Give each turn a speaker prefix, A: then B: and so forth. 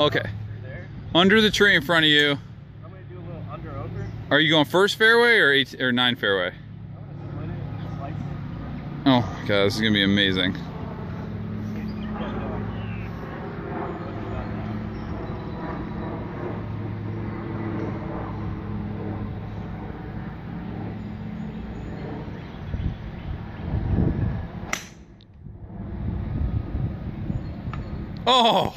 A: Okay.
B: There.
A: Under the tree in front of you.
B: I'm gonna do a little under over.
A: Are you going first fairway or eight or nine fairway?
B: I'm gonna split it, slice it.
A: Oh my god, this is gonna be amazing. Oh!